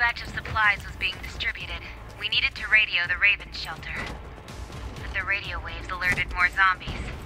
batch of supplies was being distributed. We needed to radio the Raven shelter. But the radio waves alerted more zombies.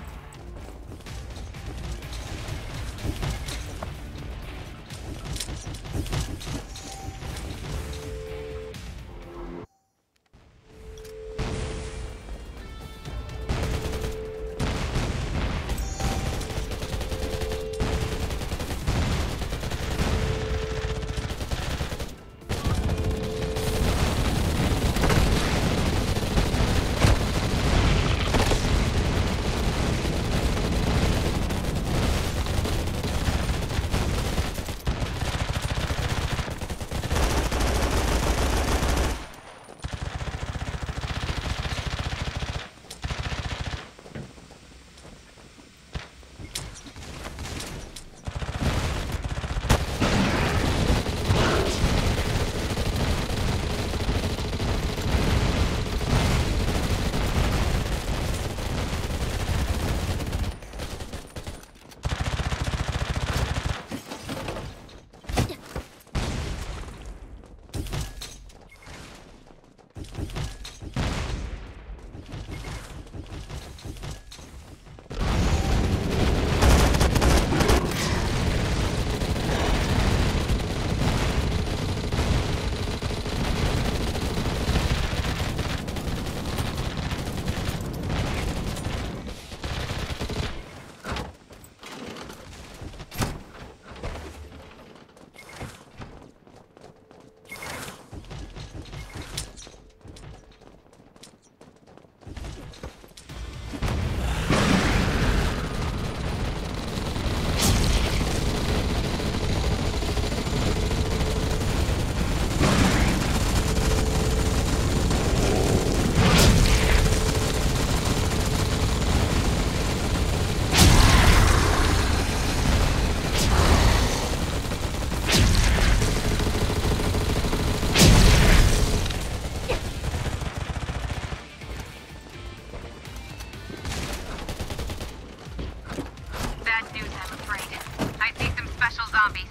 Zombies.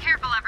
Careful.